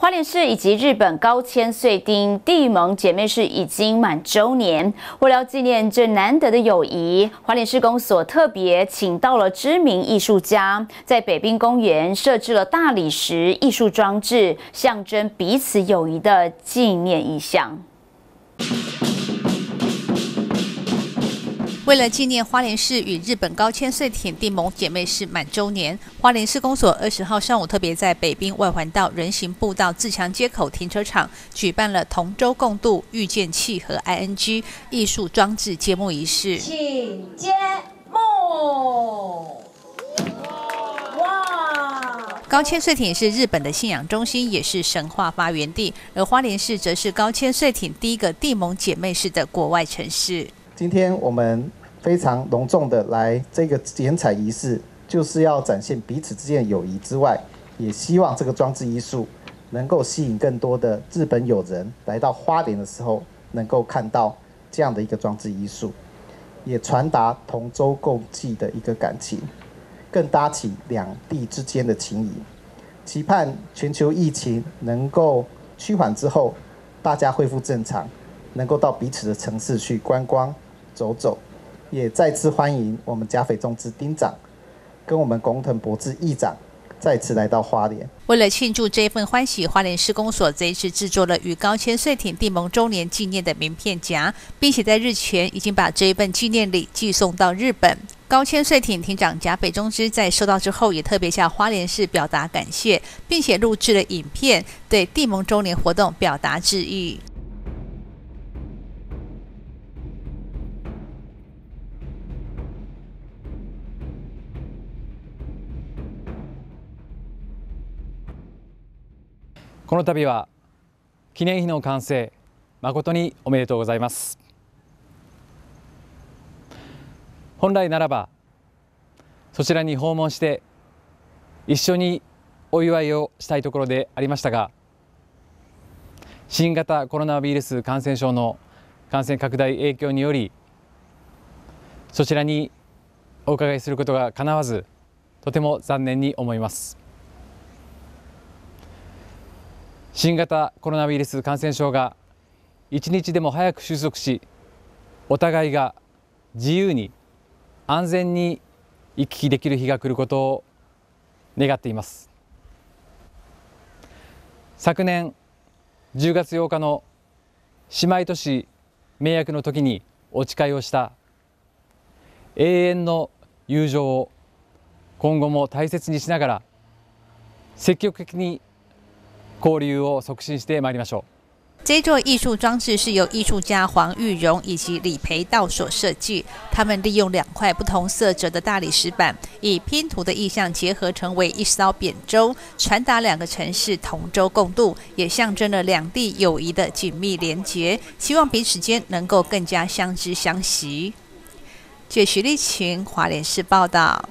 花莲市以及日本高千穗町地盟姐妹市已经满周年，为了纪念这难得的友谊，花莲市公所特别请到了知名艺术家，在北滨公园设置了大理石艺术装置，象征彼此友谊的纪念意象。为了纪念花莲市与日本高千穗田地盟姐妹市满周年，花莲市公所二十号上午特别在北滨外环道人行步道自强街口停车场举办了同舟共度遇见契合 ING 艺术装置揭幕仪式。请揭幕！哇！高千穗町是日本的信仰中心，也是神话发源地，而花莲市则是高千穗町第一个地盟姐妹市的国外城市。今天我们。非常隆重的来这个剪彩仪式，就是要展现彼此之间的友谊之外，也希望这个装置艺术能够吸引更多的日本友人来到花莲的时候，能够看到这样的一个装置艺术，也传达同舟共济的一个感情，更搭起两地之间的情谊。期盼全球疫情能够趋缓之后，大家恢复正常，能够到彼此的城市去观光走走。也再次欢迎我们加斐中之丁长，跟我们工藤博志议长再次来到花莲。为了庆祝这份欢喜，花莲施工所这一次制作了与高千穗町地盟周年纪念的名片夹，并且在日前已经把这一份纪念礼寄送到日本。高千穗町町长甲斐中之在收到之后，也特别向花莲市表达感谢，并且录制了影片，对地盟周年活动表达致意。この度は記念碑の完成誠におめでとうございます本来ならばそちらに訪問して一緒にお祝いをしたいところでありましたが新型コロナウイルス感染症の感染拡大影響によりそちらにお伺いすることがかなわずとても残念に思います。新型コロナウイルス感染症が一日でも早く収束しお互いが自由に安全に行き来できる日が来ることを願っています。昨年10月8日の姉妹都市迷惑の時にお誓いをした永遠の友情を今後も大切にしながら積極的に交流を促進してまいりましょう。这座艺术装置是由艺术家黄玉荣以及李培道所设计。他们利用两块不同色泽的大理石板，以拼图的意象结合成为一艘扁舟，传达两个城市同舟共渡，也象征了两地友谊的紧密连结。希望彼此间能够更加相知相惜。据徐立群华联市报道。